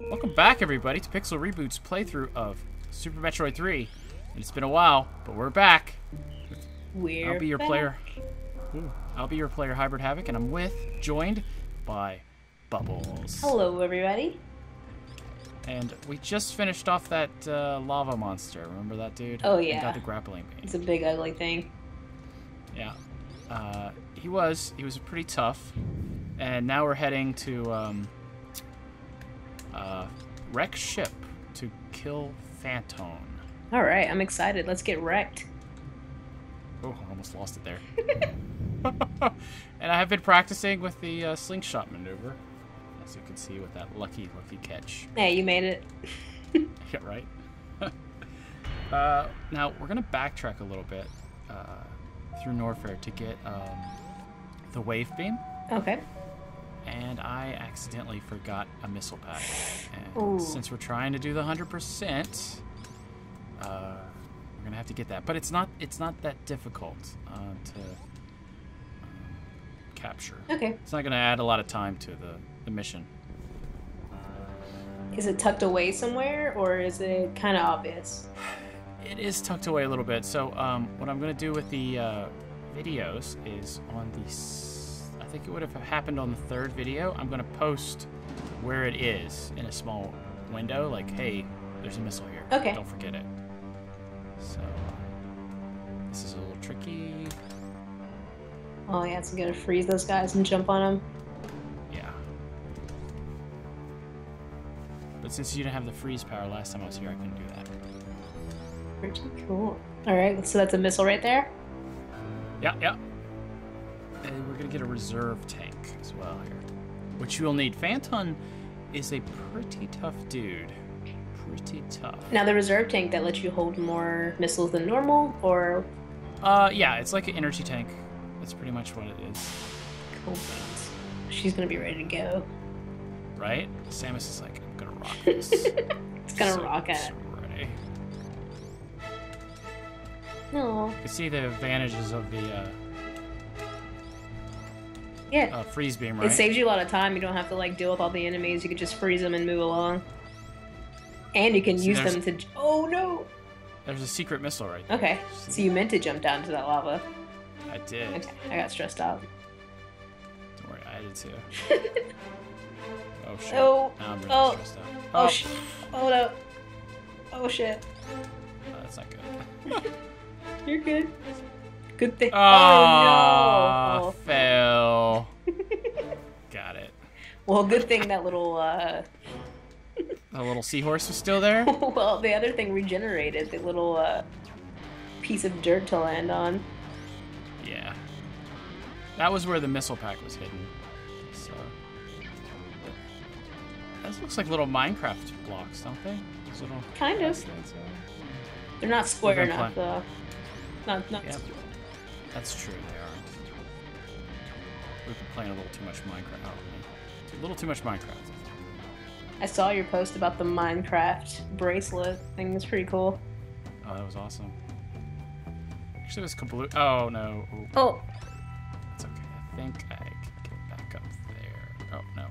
Welcome back, everybody, to Pixel Reboot's playthrough of Super Metroid 3. And it's been a while, but we're back. We're I'll be your back. player. Ooh, I'll be your player, Hybrid Havoc, and I'm with, joined by Bubbles. Hello, everybody. And we just finished off that uh, lava monster. Remember that dude? Oh, He yeah. got the grappling beam. It's a big, ugly thing. Yeah. Uh, he was. He was pretty tough. And now we're heading to um, uh, wreck ship to kill Phantoon. All right, I'm excited. Let's get wrecked. Oh, I almost lost it there. and I have been practicing with the uh, slingshot maneuver, as you can see with that lucky, lucky catch. Hey, you made it. Yeah, right. uh, now we're gonna backtrack a little bit uh, through Norfair to get um, the wave beam. Okay. And I accidentally forgot a missile pack. Ooh. And since we're trying to do the hundred percent, uh, we're gonna have to get that. But it's not it's not that difficult uh, to um, capture. Okay. It's not gonna add a lot of time to the, the mission. Is it tucked away somewhere, or is it kind of obvious? It is tucked away a little bit. So um, what I'm gonna do with the uh, videos is on the I think it would have happened on the third video. I'm gonna post where it is in a small window, like, hey, there's a missile here. Okay. Don't forget it. So this is a little tricky. Oh yeah, it's gonna freeze those guys and jump on them. Yeah. But since you didn't have the freeze power last time I was here, I couldn't do that. Pretty cool. All right, so that's a missile right there. Yeah, yeah. And we're gonna get a reserve tank as well here, which you'll need. Phantoon is a pretty tough dude. Pretty tough. Now the reserve tank that lets you hold more missiles than normal, or Uh, yeah, it's like an energy tank. That's pretty much what it is, cool. She's gonna be ready to go. right? Samus is like, I'm gonna rock this. It's gonna So- rock it. ready. No. You can see the advantages of the uh, Yeah. uh, freeze beam, right? It saves you a lot of time. You don't have to like deal with all the enemies. You can just freeze them and move along. And you can See, use them to. Oh no. There's a secret missile right there. Okay. See So you meant to jump down to that lava. I did. Okay. I got stressed out. Don't worry, I did too. Oh shit. Oh, Now I'm really oh, stressed out. Oh, sh- Oh no. Oh shit. Oh, that's not good. You're good. Good thing. Ah, oh no. fail. Got it. Well, good thing that little. uh The little seahorse was still there. Well, the other thing regenerated. The little uh piece of dirt to land on. Yeah. That was where the missile pack was hidden. So. Those looks like little Minecraft blocks, don't they? Those little Kind of. uh, They're not square enough though. Not not. Yeah, that's true. They are. We've been playing a little too much Minecraft. A little too much Minecraft. I saw your post about the Minecraft bracelet thing. It's pretty cool. Oh, that was awesome. Actually, it was complete. Oh no. Oh, Oh, that's okay. I think I can get back up there. Oh no.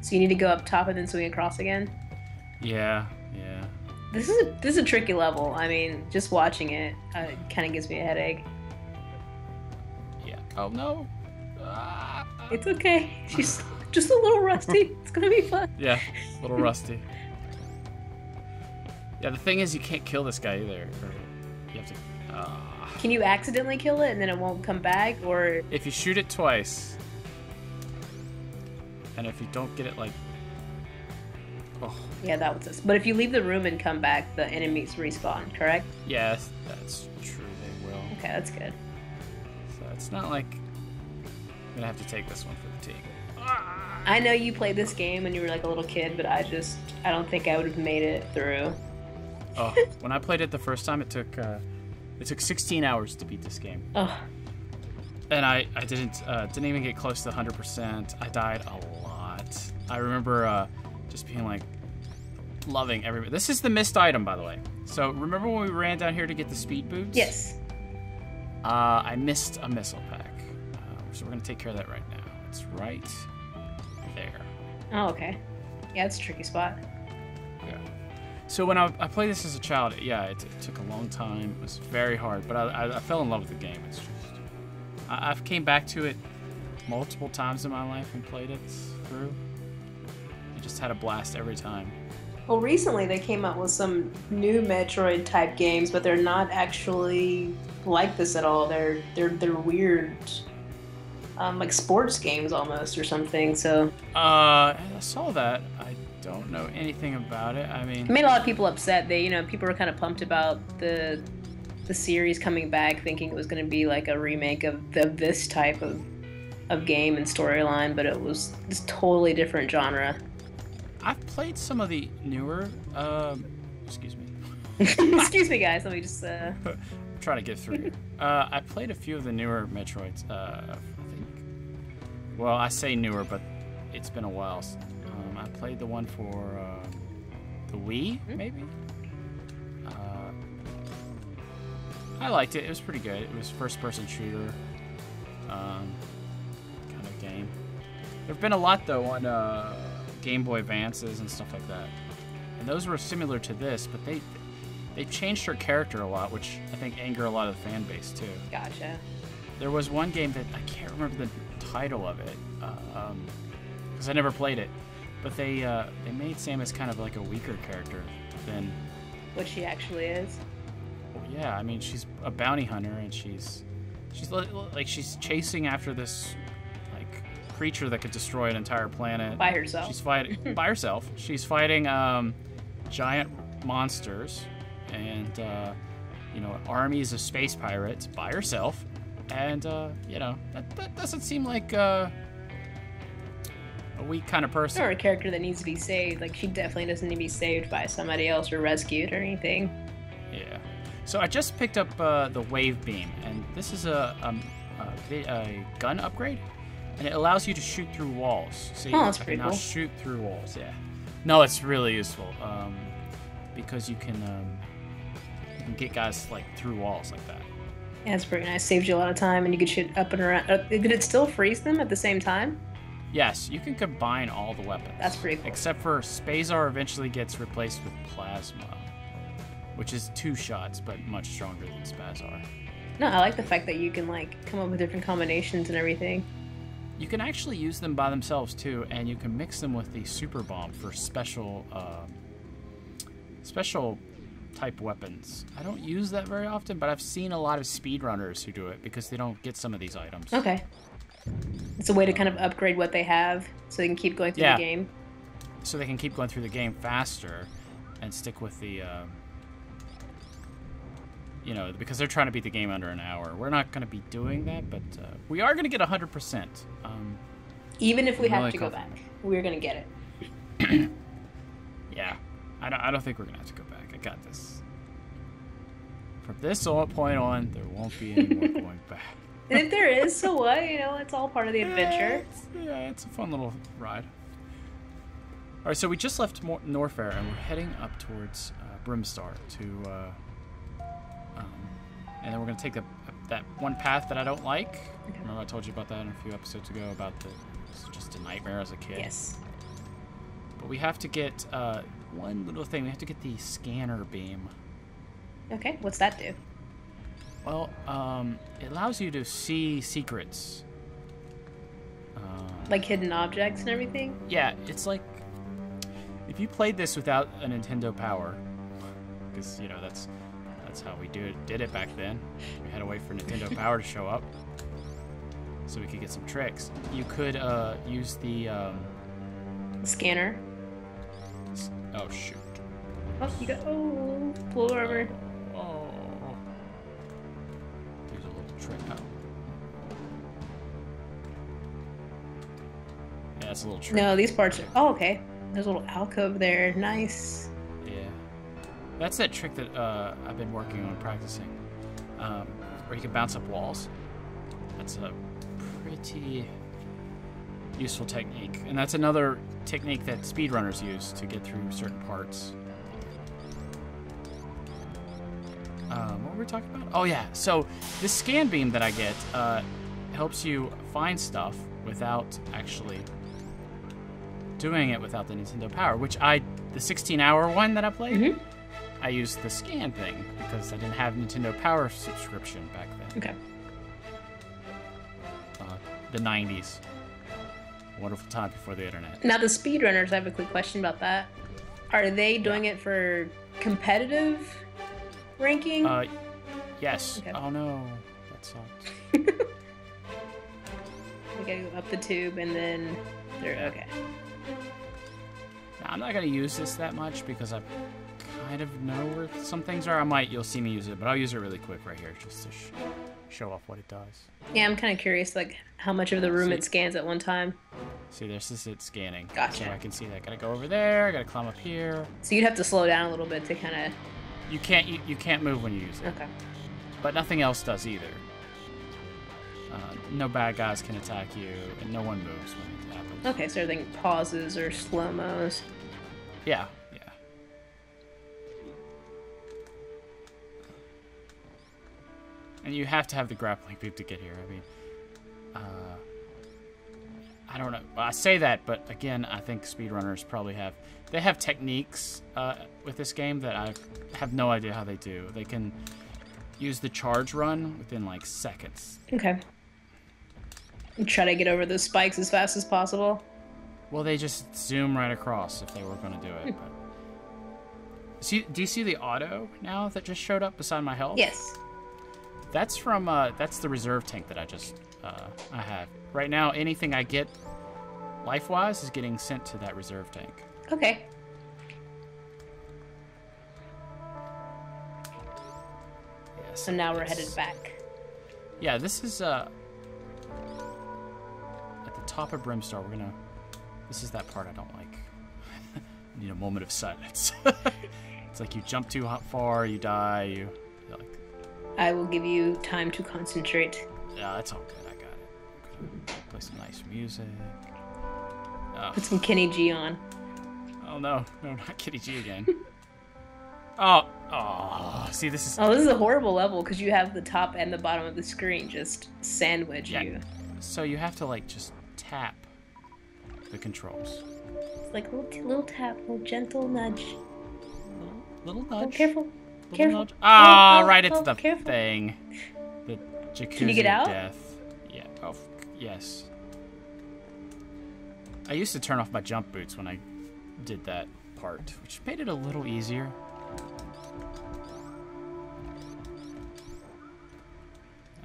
so you need to go up top and then swing across again. Yeah. Yeah. This is a, this is a tricky level. I mean, just watching it uh, kind of gives me a headache. Oh no. Ah. It's okay. She's just a little rusty. It's gonna be fun. Yeah. A little rusty. Yeah. The thing is, you can't kill this guy either. You have to. ah. Can you accidentally kill it and then it won't come back, or If you shoot it twice, and if you don't get it like, oh yeah, that was this. But if you leave the room and come back, the enemies respawn. Correct? yes, that's true. They will. Okay, that's good. So it's not like I'm gonna have to take this one for the team. I know you played this game when you were like a little kid, but I just I don't think I would have made it through. Oh, when I played it the first time, it took uh, it took 16 hours to beat this game, Ugh. and I I didn't uh, didn't even get close to 100. percent I died a lot. I remember uh, just being like loving every. This is the missed item, by the way. So remember when we ran down here to get the speed boots? Yes. Uh, I missed a missile pack, uh, so we're gonna take care of that right now. It's right there. Oh, okay. Yeah, it's a tricky spot. Yeah. So when I, I played this as a child, yeah, it, it took a long time. It was very hard, but I, I, I fell in love with the game. It's just I, I've came back to it multiple times in my life and played it through. I just had a blast every time. Well, recently they came out with some new Metroid type games, but they're not actually like this at all. They're they're they're weird, um, like sports games almost or something. So Uh, I saw that. I don't know anything about it. I mean, it made a lot of people upset. They you know people were kind of pumped about the the series coming back, thinking it was going to be like a remake of, of this type of of game and storyline, but it was this totally different genre. I've played some of the newer. Um, excuse me. Excuse me, guys. Let me just. Uh... I'm to get through. here. Uh, I played a few of the newer Metroids. Uh, I think. Well, I say newer, but it's been a while. Um, I played the one for uh, the Wii, maybe. Uh, I liked it. It was pretty good. It was first-person shooter um, kind of game. There've been a lot though on uh, Game Boy Advances and stuff like that, and those were similar to this, but they they changed her character a lot, which I think angered a lot of the fan base too. Gotcha. There was one game that I can't remember the title of it because I never played it, but they uh, they made Samus kind of like a weaker character than. What she actually is. Well, yeah, I mean she's a bounty hunter and she's she's like she's chasing after this like creature that could destroy an entire planet By herself. She's fighting by herself. She's fighting um, giant monsters and uh, you know armies of space pirates by herself. And uh, you know that, that doesn't seem like uh, a weak kind of person. or a character that needs to be saved. Like she definitely doesn't need to be saved by somebody else or rescued or anything. Yeah. So I just picked up uh, the wave beam, and this is a, um, a, a gun upgrade, and it allows you to shoot through walls. So you Oh, that's can pretty now cool. shoot through walls. Yeah. No, it's really useful um, because you can um, you can get guys like through walls like that. Yeah, it's pretty nice. Saved you a lot of time, and you could shoot up and around. Uh, did it still freeze them at the same time? Yes, you can combine all the weapons. That's pretty cool. Except for Spazer eventually gets replaced with Plasma, which is two shots but much stronger than Spazer. No, I like the fact that you can like come up with different combinations and everything. You can actually use them by themselves too, and you can mix them with the super bomb for special, um, special type weapons. I don't use that very often, but I've seen a lot of speedrunners who do it because they don't get some of these items. Okay. It's a way to kind of upgrade what they have so they can keep going through Yeah. the game. So they can keep going through the game faster and stick with the, um, you know, because they're trying to beat the game under an hour. We're not going to be doing that, but uh, we are going to get 100%. Um, Even if we have really to go back, we're gonna get it. Yeah, I don't, I don't think we're gonna have to go back. Got this. From this point on, there won't be any more going back. And if there is, so what? You know, it's all part of the Yeah, adventure. it's, yeah, it's a fun little ride. All right, so we just left Mor- Norfair and we're heading up towards uh, Brinstar to, uh, um, and then we're gonna take the, that one path that I don't like. Remember I told you about that in a few episodes ago about the it's just a nightmare as a kid. Yes. But we have to get uh, one little thing. We have to get the scanner beam. Okay, what's that do? Well, um, it allows you to see secrets. Um, Like hidden objects and everything? yeah, it's like if you played this without a Nintendo Power, because you know that's that's how we do it, did it back then. We had to wait for Nintendo Power to show up so we could get some tricks. You could uh, use the um, Scanner. Oh shoot. Oh, you got oh, full armor. Oh. There's a little trick. Oh. Yeah, that's a little trick. No, these parts are. Oh, okay. There's a little alcove there. Nice. Yeah. That's that trick that uh, I've been working on practicing. Um, where you can bounce up walls. That's a pretty useful technique. And that's another technique that speedrunners use to get through certain parts. Um, what were we talking about? Oh, yeah. So, this scan beam that I get uh, helps you find stuff without actually doing it without the Nintendo Power, which I the 16-hour one that I played, Mhm. I used the scan thing because I didn't have Nintendo Power subscription back then. Okay. Uh, the 90s. Wonderful time before the internet. Now the speedrunners, I have a quick question about that. Are they doing it for competitive ranking? Uh, yes. Okay. Oh no, that sucks. they gotta go up the tube and then they're okay. Now, I'm not gonna use this that much because I kind of know where some things are. I might, you'll see me use it, but I'll use it really quick right here just to show off what it does. Yeah, I'm kind of curious, like how much of the room See- it scans at one time. See, this is it scanning. Gotcha. So I can see that. Gotta go over there. I gotta climb up here. So you'd have to slow down a little bit to kind of. You can't you, you can't move when you use it, Okay. but nothing else does either. Uh, no bad guys can attack you, and no one moves when it happens. Okay, so everything pauses or slow mos. Yeah, And you have to have the grappling hook to get here. I mean, uh, I don't know. I say that, but again, I think speedrunners probably have they have techniques uh, with this game that I have no idea how they do. They can use the charge run within like seconds. Okay. And try to get over those spikes as fast as possible. Well, they just zoom right across if they were going to do it. But see, do you see the auto now that just showed up beside my health? Yes. That's from uh, that's the reserve tank that I just uh, I have right now. Anything I get life wise is getting sent to that reserve tank. Okay. So now we're headed back. Yeah, this is uh at the top of Brinstar. We're gonna. This is that part I don't like. Need a moment of silence. it's like you jump too hot far, you die. You you're like, I will give you time to concentrate. yeah, it's all good. I got it. Play some nice music. Oh, Put some Kenny G on. oh no, no, not Kitty G again. oh, oh, see, this is Oh, this is a horrible level because you have the top and the bottom of the screen just sandwich Yeah. you. so you have to like just tap the controls. It's like a little, little tap, little gentle nudge. Little Oh, nudge. careful. Careful. Ah, Oh, oh, right into oh, the careful. thing. The jacuzzi Can you get out? death. Yeah. Oh, yes. I used to turn off my jump boots when I did that part, which made it a little easier.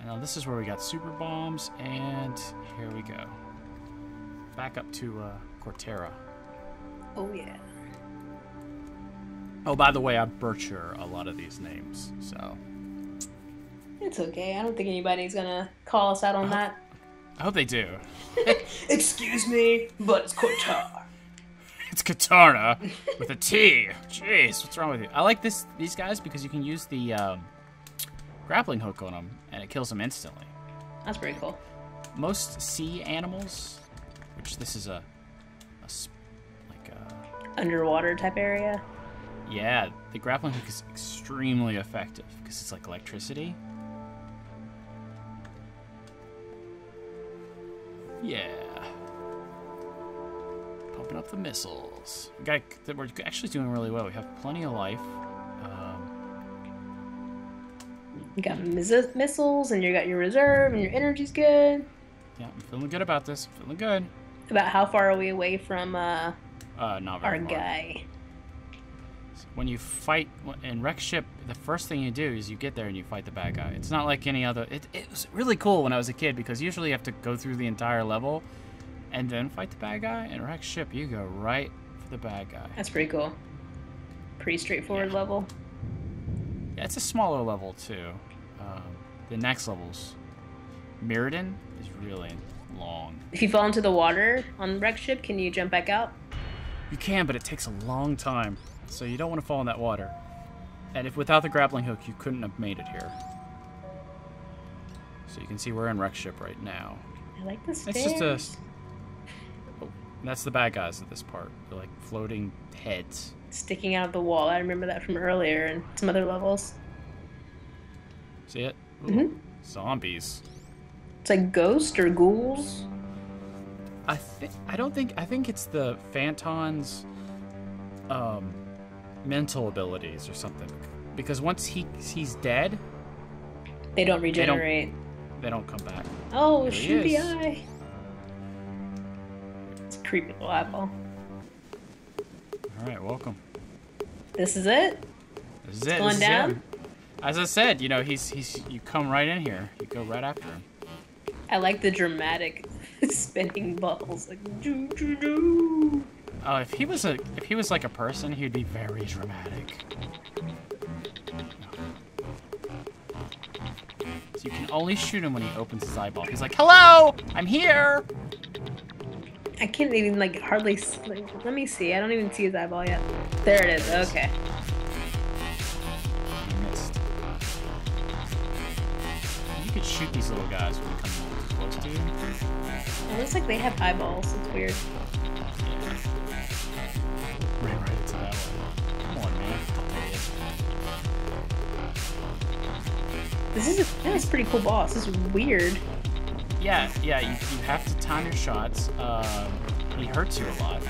Now this is where we got super bombs, and here we go. Back up to uh, Cortera. Oh yeah. Oh, by the way, I butcher a lot of these names, so It's okay. I don't think anybody's gonna call us out on that. I hope they do. Excuse me, but it's Kotar. It's Katana with a T. Jeez, what's wrong with you? I like this these guys because you can use the um, grappling hook on them and it kills them instantly. That's pretty cool. Most sea animals, which this is a, a like a Underwater type area. Yeah, the grappling hook is extremely effective because it's like electricity. Yeah. Pumping up the missiles. We got, we're actually doing really well. We have plenty of life. Um, You got mis- missiles, and you got your reserve, and your energy's good. yeah, I'm feeling good about this. Feeling good. About how far are we away from uh, Uh, not our far. guy? When you fight in Wreck Ship, the first thing you do is you get there and you fight the bad guy. It's not like any other. It, it was really cool when I was a kid because usually you have to go through the entire level and then fight the bad guy. In Wreck Ship, you go right for the bad guy. That's pretty cool. Pretty straightforward Yeah. level. Yeah, it's a smaller level too. Um, the next levels, Maridia is really long. If you fall into the water on wreck ship, can you jump back out? You can, but it takes a long time, so you don't want to fall in that water. And if without the grappling hook, you couldn't have made it here. So you can see we're in wreck ship right now. I like the stairs. It's just a. Oh, that's the bad guys at this part. They're like floating heads. sticking out of the wall. I remember that from earlier and some other levels. See it? Ooh, Mhm. Zombies. It's like ghosts or ghouls. I think I don't think I think it's the Phantoon's um, mental abilities or something. Because once he he's dead, They don't regenerate. they don't come back. Oh, There he shooty eye. It's a creepy little eyeball. All right, welcome. This is it? This is it. going this down? As I said, you know, he's he's you come right in here. You go right after him. I like the dramatic spinning balls. Like, doo, doo, doo. Oh, if he was a if he was like a person, he'd be very dramatic. So you can only shoot him when he opens his eyeball. He's like, "Hello, I'm here." I can't even, like, hardly. Like, let me see. I don't even see his eyeball yet. There it is. Okay. You missed. You could shoot these little guys when they come close to you. It looks like they have eyeballs. It's weird. This is a, that's a pretty cool boss. This is weird. Yeah, yeah. You, you have to time your shots. Um, he hurts you a lot,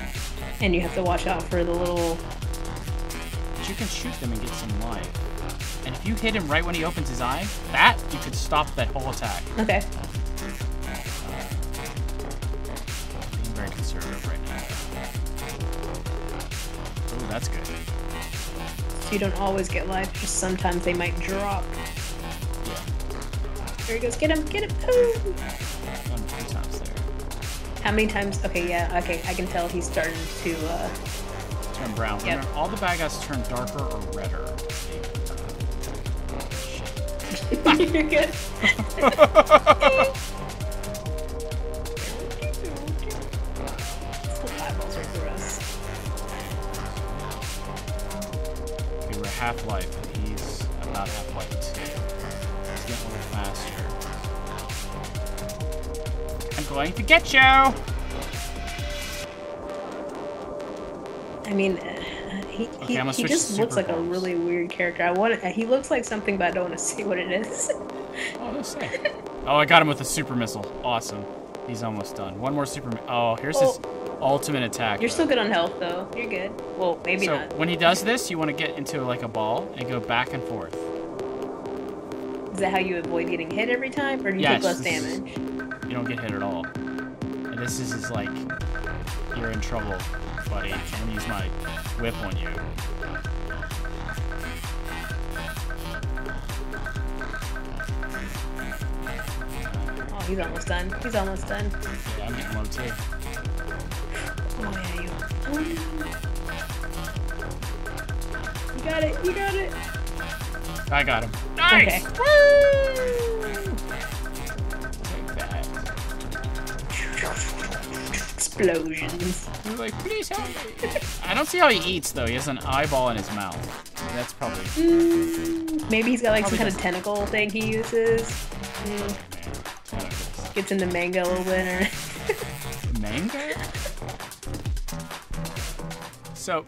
And you have to watch out for the little. but you can shoot them and get some life. And if you hit him right when he opens his eye, that you could stop that whole attack. Okay. Being very conservative right now. Oh, that's good. So you don't always get life. Just sometimes they might drop. There he goes. Get him. Get him. Ooh. done a few times there. How many times? Okay, yeah. Okay, I can tell he's starting to. uh Turn brown. Yep. Remember, all the bad guys turn darker or redder. Shit. You're good. Okay, we're half life, and he's about half life too. He's getting a little faster. I'm going to get you! I mean, uh, he Okay, he, he just looks like a really weird character. I want. He looks like something, but I don't want to see what it is. Oh. Oh, I got him with a super missile. Awesome. He's almost done. One more super. Oh, here's his ultimate attack. You're still good on health, though. You're good. Well, maybe so not. when he does this, you want to get into like a ball and go back and forth. Is that how you avoid getting hit every time, or do you Yes, take less this is- damage? You don't get hit at all. And this is is like, you're in trouble, buddy. I'm gonna use my whip on you. Oh, he's almost done. He's almost done. Yeah, I'm getting low too. Oh yeah, you. You got it. You got it. I got him. Nice! Okay. Woo! Explosions. He's like, please help me. I don't see how he eats though. He has an eyeball in his mouth. That's probably. Mm, maybe he's got like some Probably kind of tentacle thing he uses. Mm, Man, gets into manga a little bit. Or... Manga? So,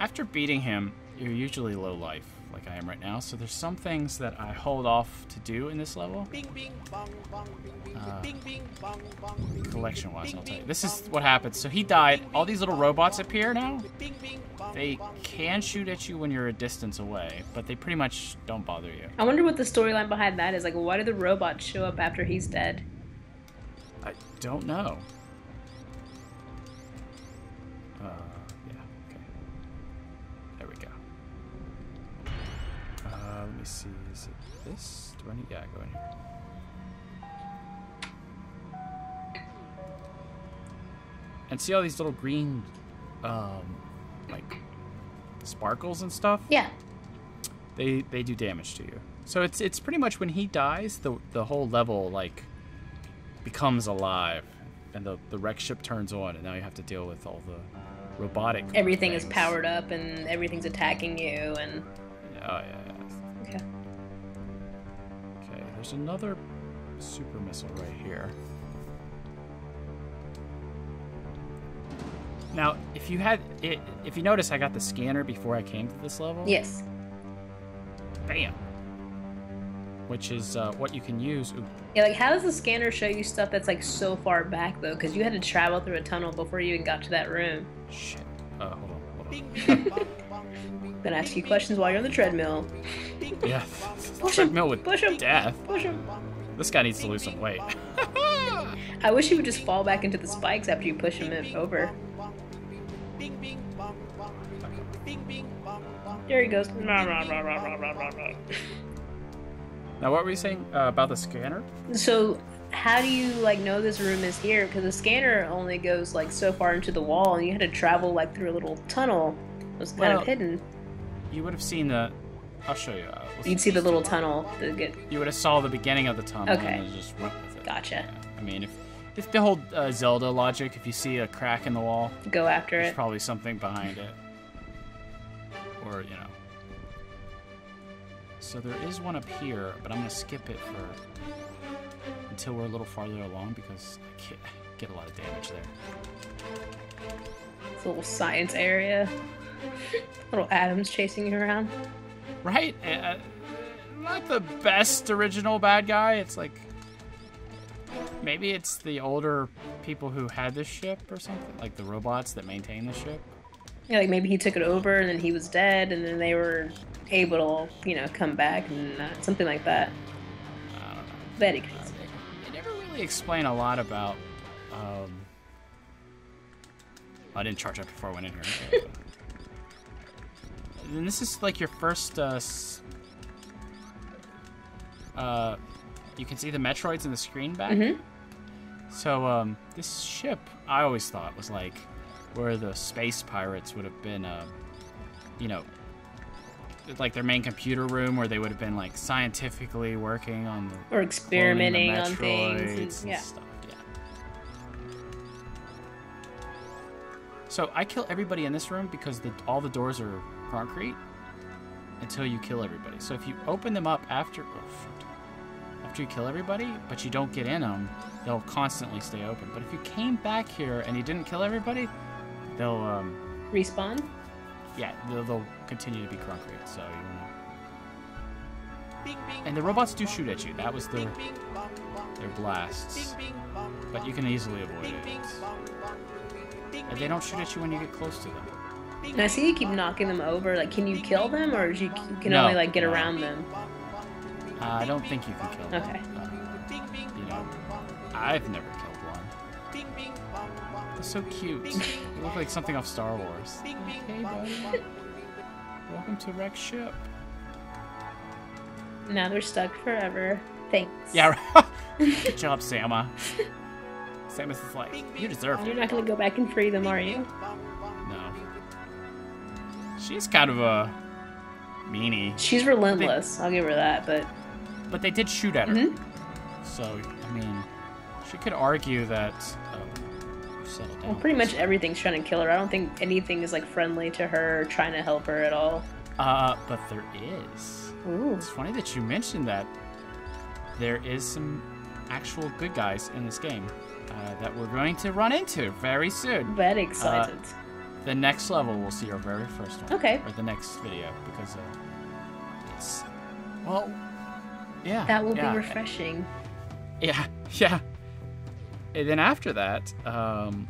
after beating him, you're usually low life, like I am right now. So there's some things that I hold off to do in this level. Bing bing bong bong bing bing Uh, bing bing bong bong bing, bing, Collection wise, bing, I'll tell you. bing, This is what happens. So he died. All these little robots appear now. Bing bing bong They can shoot at you when you're a distance away, but they pretty much don't bother you. I wonder what the storyline behind that is. Like, why do the robots show up after he's dead? I don't know. Me see. Is it this? Do I need? Yeah, go in here. And see all these little green, um, like sparkles and stuff. Yeah. They they do damage to you. So it's it's pretty much when he dies, the the whole level like becomes alive, and the the wreck ship turns on, and now you have to deal with all the robotic. Everything is powered up and everything's attacking you and. Oh yeah. Okay. Okay, there's another super missile right here. Now, if you had it, if you notice, I got the scanner before I came to this level. Yes. Bam. Which is uh, what you can use. Ooh, Yeah, like how does the scanner show you stuff that's like so far back though? Because you had to travel through a tunnel before you even got to that room. Shit. Uh, hold on, hold on. Bing, bong, bong, bing, bing, Gonna ask you questions while you're on the treadmill. Yeah. Push him, Treadmill with push him. death. Push him. This guy needs to lose some weight. I wish he would just fall back into the spikes after you push him over. bing, bing, bong, bong, bing, bing, bong, bong. There he goes. Now, what were you saying uh, about the scanner? So, how do you like know this room is here? Because the scanner only goes like so far into the wall, and you had to travel like through a little tunnel. It was kind Well- of hidden. You would have seen the. I'll show you. Uh, let's- You'd see the little tunnel to get. You would have saw the beginning of the tunnel Okay. and just went with it. Gotcha. Yeah. I mean, if if the whole uh, Zelda logic, if you see a crack in the wall, Go after it. there's it. probably something behind it, or you know. So there is one up here, but I'm gonna skip it for until we're a little farther along because I can't get a lot of damage there. It's a little science area. little Adam's chasing you around. Right? Uh, not the best original bad guy. It's like maybe it's the older people who had this ship or something, like the robots that maintain the ship. Yeah, like maybe he took it over and then he was dead, and then they were able to, you know, come back and uh, something like that. I don't know. Very Uh, crazy. they, they never really explain a lot about. Um, I didn't charge up before I went in here. and this is like your first. Uh, s- uh, you can see the Metroids in the screen back. Mhm. So um, this ship, I always thought was like where the space pirates would have been. Uh, you know, like their main computer room where they would have been like scientifically working on the Or cloning the experimenting on things. and And, yeah. stuff. Yeah. So I kill everybody in this room because the, all the doors are concrete until you kill everybody. So if you open them up after oh, after you kill everybody, but you don't get in them, they'll constantly stay open. But if you came back here and you didn't kill everybody, they'll um, Respawn? yeah they'll, they'll continue to be concrete. So you wanna. Bing, bing, And the robots do shoot at you. That was their bing, bing, bong, bong. their blasts. Bing, bing, bong, But you can easily avoid it. bing, bong, bong. Bing, And they don't shoot at you when you get close to them. And I see you keep knocking them over. Like, can you kill them, or you, you can No, only like get no. around them? bong, bong, bing, Uh, I don't think you can kill them. Okay. Uh, you know, I've never killed one. bing, bing, bong, bong. They're so cute. They look like something off Star Wars. Hey, buddy. Welcome to Wreck Ship. Now they're stuck forever. Thanks. Yeah. Good job, Sama. Samus is like, you deserved You're it. not gonna go back and free them, are you? Bong, bong. No. She's kind of a meanie, She's relentless. I'll give her that. But but they did shoot at her. Mhm. So, I mean, she could argue that. Settle down. well, pretty much everything's trying to kill her. I don't think anything is like friendly to her, or trying to help her at all. Uh, but there is. Ooh. It's funny that you mentioned that. There is some actual good guys in this game uh, that we're going to run into very soon. Very excited. The next level we'll see our very first one. Okay. Or the next video because uh, it's well, yeah. that will yeah, be refreshing. Yeah, yeah. And then after that, um,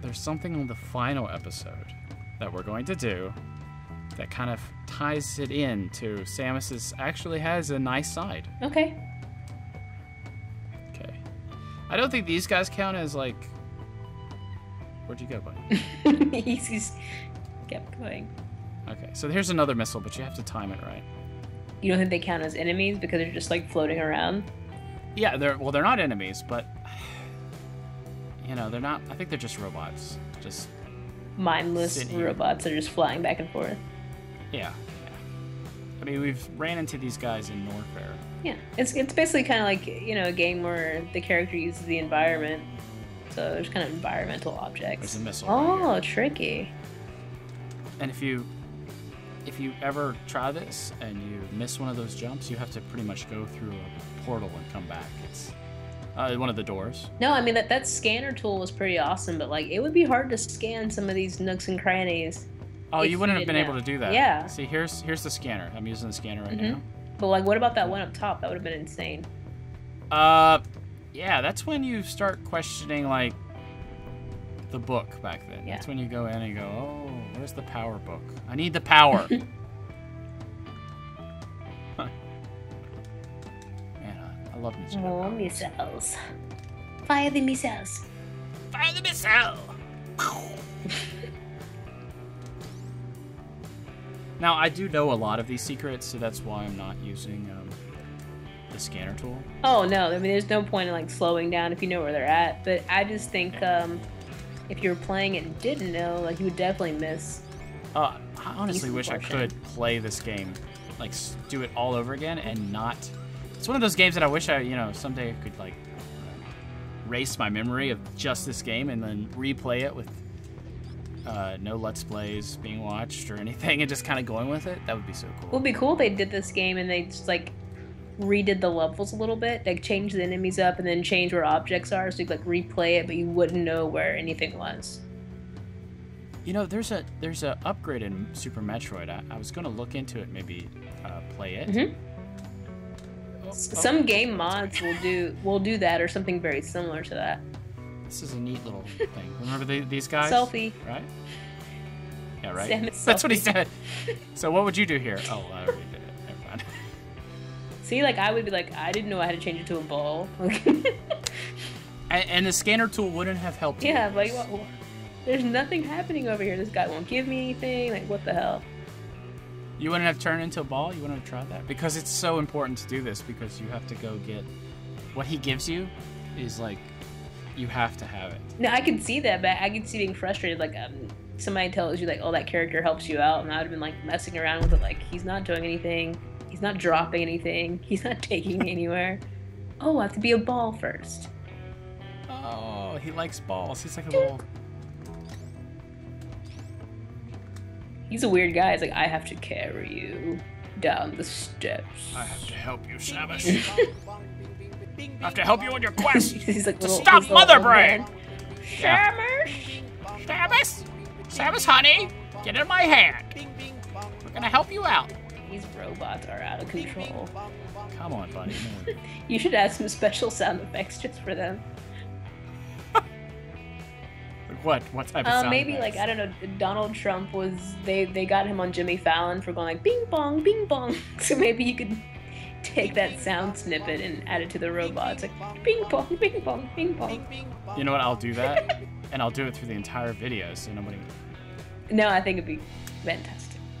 there's something on the final episode that we're going to do that kind of ties it in to Samus's actually has a nice side. Okay. Okay. I don't think these guys count as like. Where'd you go, buddy? he's, he's kept going. Okay, so here's another missile, but you have to time it right. You don't think they count as enemies because they're just like floating around? Yeah, they're well, they're not enemies, but you know, they're not. I think they're just robots. Just Mindless robots that are just flying back and forth. yeah, yeah. I mean, we've ran into these guys in Norfair. Yeah, it's it's basically kind of like you know a game where the character uses the environment, so there's kind of environmental objects. There's a missile right Oh, here. tricky. And if you if you ever try this and you miss one of those jumps, you have to pretty much go through a portal and come back. It's uh, one of the doors. No, I mean that that scanner tool was pretty awesome, but like it would be hard to scan some of these nooks and crannies. Oh, you wouldn't you have been able to do that. Yeah. See, here's here's the scanner. I'm using the scanner right Mhm. now. But like, what about that one up top? That would have been insane. Uh, yeah, that's when you start questioning like the book back then. Yeah. That's when you go in and you go, oh, where's the power book? I need the power. Man, I, love Nintendo. More Power. missiles. Fire the missiles. Fire the missile! now, I do know a lot of these secrets, so that's why I'm not using um, the scanner tool. Oh no, I mean there's no point in like slowing down if you know where they're at. But I just think um, if you were playing it and didn't know, like you would definitely miss. Uh, I honestly wish I could play this game, like do it all over again and not. It's one of those games that I wish I, you know, someday I could like erase my memory of just this game and then replay it with uh, no let's plays being watched or anything and just kind of going with it. That would be so cool It would be cool if they did this game and they just like redid the levels a little bit, like change the enemies up and then change where objects are, so you could like replay it, but you wouldn't know where anything was. You know, there's a there's a upgrade in Super Metroid. I, I was gonna look into it, maybe uh, play it. Mhm. Oh, oh, Some game mods will do will do that or something very similar to that. This is a neat little thing. Remember the, these guys? Selfie. Right? Yeah, right. That's what he said. So what would you do here? Oh, I already did it. Never mind. See, like I would be like, I didn't know I had to change it to a ball. And, and the scanner tool wouldn't have helped. yeah, like what, there's nothing happening over here. This guy won't give me anything. Like what the hell? You wouldn't have turned into a ball. You wouldn't have tried that because it's so important to do this because you have to go get what he gives you is like you have to have it. No, I can see that, but I can see being frustrated. Like um, somebody tells you like, oh, that character helps you out, and I would have been like messing around with it. Like he's not doing anything. He's not dropping anything. He's not taking anywhere. Oh, I have to be a ball first. Oh, he likes balls. He's like a little. He's a weird guy. He's like, I have to carry you down the steps. I have to help you, Samus. I have to help you on your quest. He's like little, stop he's Mother Brain. man. Yeah. Shamus. bing, Samus? bing, Samus, honey, get in my hand. bing, bing, bong, We're gonna help you out. These robots are out of control. Come on, buddy. You should add some special sound effects just for them. what? What type of Uh, sound maybe effects? like I don't know. Donald Trump was they they got him on Jimmy Fallon for going like bing bong bing bong. So maybe you could take that sound snippet and add it to the robots like bing bong bing bong bing bing, bong. bing, bong, You know what? I'll do that, and I'll do it through the entire video, so nobody. No, I think it'd be fantastic.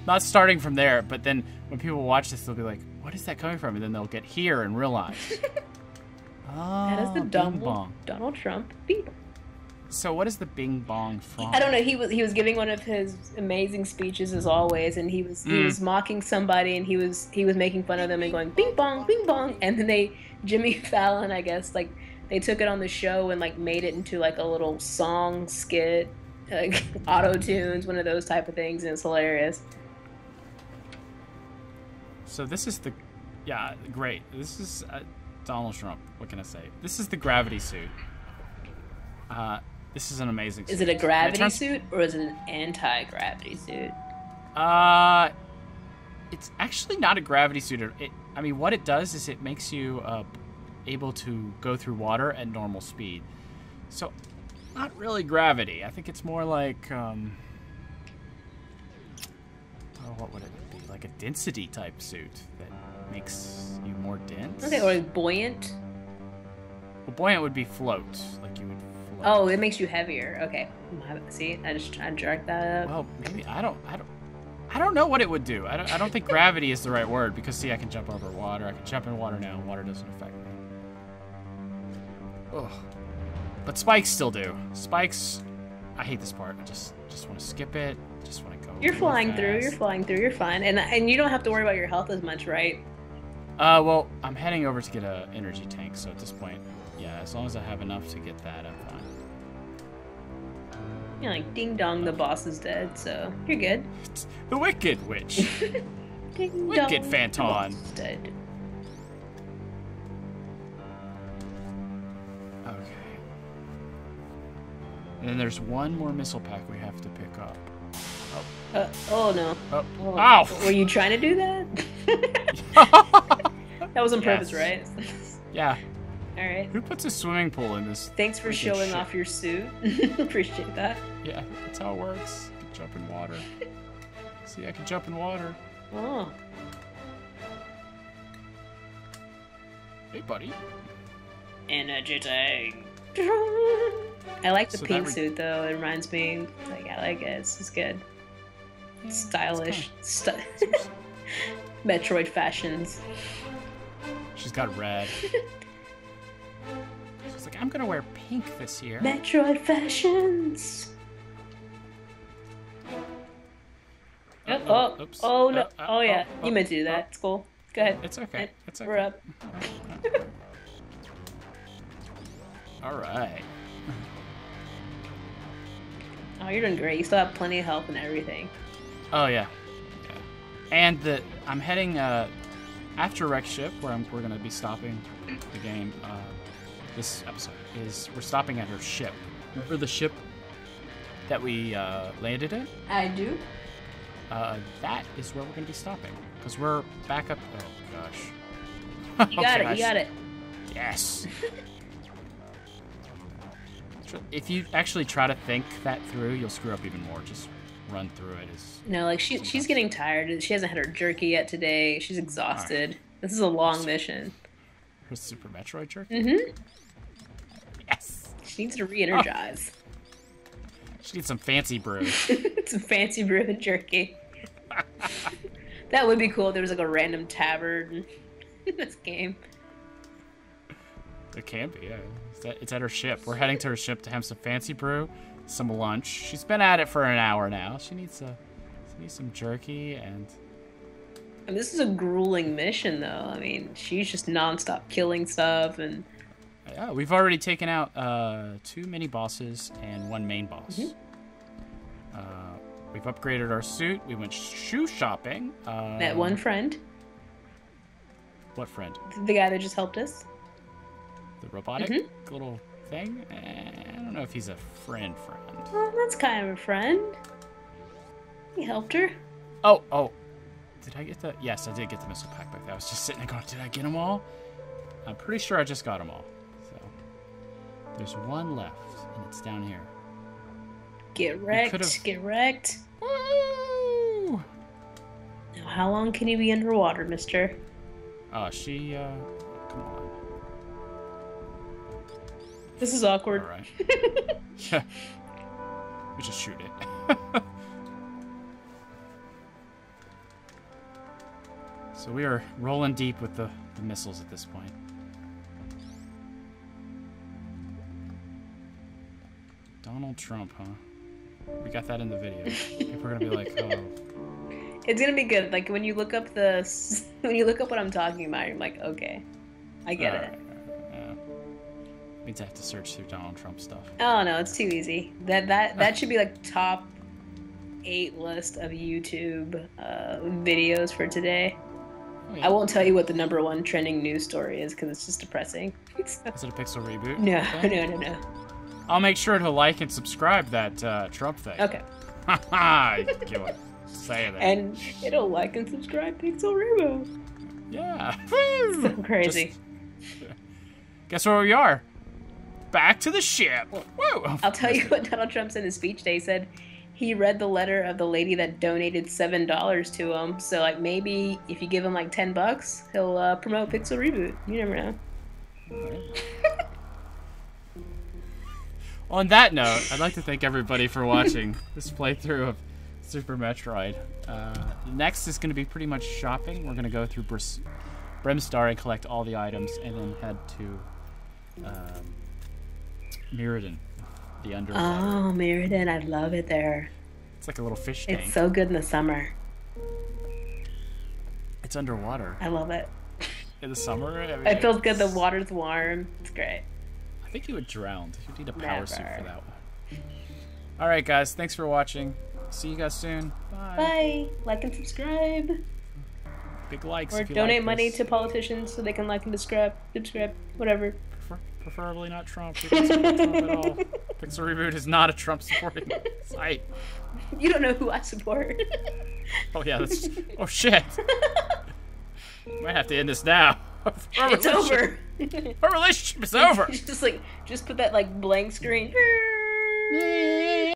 Not starting from there, but then when people watch this, they'll be like, "What is that coming from?" And then they'll get here and realize. oh, That is the Bing Donald Bong. Donald Trump bing. So what is the Bing Bong from? I don't know. He was he was giving one of his amazing speeches as always, and he was he Mm. was mocking somebody, and he was he was making fun of them and going bing bong bing bong, and then they Jimmy Fallon, I guess, like they took it on the show and like made it into like a little song skit, like auto tunes, one of those type of things, and it's hilarious. So this is the, yeah, great. This is uh, Donald Trump. What can I say? This is the gravity suit. Uh, this is an amazing. Is suit. it a gravity turns- suit or is it an anti gravity suit? Uh, it's actually not a gravity suit. It, I mean, what it does is it makes you uh, able to go through water at normal speed. So, not really gravity. I think it's more like, um, oh, what would it be? Like a density type suit that makes you more dense. Okay, or like buoyant. Well, buoyant would be float, like you would. Float. Oh, it makes you heavier. Okay, see, I just I dragged that up. Well, maybe I don't. I don't. I don't know what it would do. I don't, I don't think gravity is the right word because see, I can jump over water. I can jump in water now. and Water doesn't affect me. Ugh. But spikes still do. Spikes. I hate this part. I just just want to skip it. Just want to. You're flying through. You're flying through. You're fine, and and you don't have to worry about your health as much, right? Uh, well, I'm heading over to get a energy tank. So at this point, yeah, as long as I have enough to get that, I'm fine. You're like ding dong, the boss is dead, so you're good. It's the Wicked Witch. Ding Wicked dong, the dead. Okay. And then there's one more missile pack we have to pick up. Uh, oh no. Oh, Oh, ow! Were you trying to do that? that was on purpose, right? yeah. All right. Who puts a swimming pool in this? Thanks for showing ship? off your suit. Appreciate that. Yeah, that's how it works. Jump in water. See, I can jump in water. Oh. Hey, buddy. Energetic. I like the So pink suit though. It reminds me. Like I like it. It's just good. Yeah, Stylish. it's St- Metroid fashions. She's got red. She's like, I'm gonna wear pink this year. Metroid fashions. Oh, Uh-oh, oh, oops. oh no. Uh, uh, Oh yeah. oh, You oh, meant to do oh. that. It's cool. Go ahead. It's okay. It- It's okay. We're up. All right. Oh, you're doing great. You still have plenty of health and everything. Oh yeah. yeah. And the I'm heading uh, after wreck ship where I'm, we're gonna be stopping the game. Uh, this episode is we're stopping at her ship. Remember the ship that we uh, landed in? I do. Uh, that is where we're gonna be stopping because we're back up. Oh gosh. You got it. You got it. Yes. If you actually try to think that through, you'll screw up even more. Just run through it. Is No, like she she's getting tired. She hasn't had her jerky yet today. She's exhausted. This is a long mission. her Super Metroid jerky Mm-hmm. Yes. She needs to re-energize. She needs some fancy brew. Some fancy brewed jerky. that would be cool. if There was like a random tavern in this game. it can be. Yeah. It's at, it's at her ship. We're heading to her ship to have some fancy brew, some lunch. She's been at it for an hour now. She needs a. She needs some jerky and. And this is a grueling mission, though. I mean, she's just nonstop killing stuff, and Yeah, we've already taken out uh, two mini bosses and one main boss. Mhm. Uh, we've upgraded our suit. We went shoe shopping. Uh, met one friend, What friend? the guy that just helped us. The robotic Mm-hmm. little thing? Eh, I don't know if he's a friend friend. Well, that's kind of a friend. He helped her. Oh, oh. Did I get the? Yes, I did get the missile pack back there. I was just sitting there going, did I get them all? I'm pretty sure I just got them all. So there's one left, and it's down here. Get wrecked. Get wrecked. Woo! Now, how long can you be underwater, mister? Oh, she, uh, come on. This is awkward. All right. yeah. We just shoot it. so we are rolling deep with the, the missiles at this point. Donald Trump, huh? We got that in the video. People are gonna be like, oh, It's gonna be good. Like when you look up the when you look up what I'm talking about, you're like, okay, I get alright, it. yeah. Means I have to search through Donald Trump stuff. Oh no, it's too easy. That that that should be like top eight list of YouTube uh, videos for today. Oh, yeah. I won't tell you what the number one trending news story is because it's just depressing. Is it a Pixel reboot? no, thing? no, no, no. I'll make sure to like and subscribe that uh, Trump thing. Okay, Haha, you would say that. and it'll like and subscribe Pixel Rainbow. yeah. So crazy. Just- guess where we are? Back to the ship. Whoa. I'll tell you what Donald Trump said in his speech today. He said he read the letter of the lady that donated seven dollars to him. So like maybe if you give him like ten bucks, he'll uh, promote Pixel Reboot. You never know. On that note, I'd like to thank everybody for watching this playthrough of Super Metroid. Uh, next is going to be pretty much shopping. We're going to go through Bris- Brinstar and collect all the items, and then head to um, Maridia, the underwater. Oh, Maridia, I love it there. It's like a little fish tank. It's so good in the summer. It's underwater I love it. in the summer. I mean, It feels good. The water's warm. It's great. I think you would drown. You'd need a power suit for that one. All right, guys. Thanks for watching. See you guys soon. Bye. Bye. Like and subscribe. Big likes. Or donate like money to politicians so they can like and subscribe. Subscribe. Whatever. Prefer- preferably not Trump. We don't support Trump at all. Pixel Reboot is not a Trump supporting site. You don't know who I support. Oh yeah, that's. Oh shit. Might have to end this now. it's over. Our relationship is over. just like just put that like blank screen.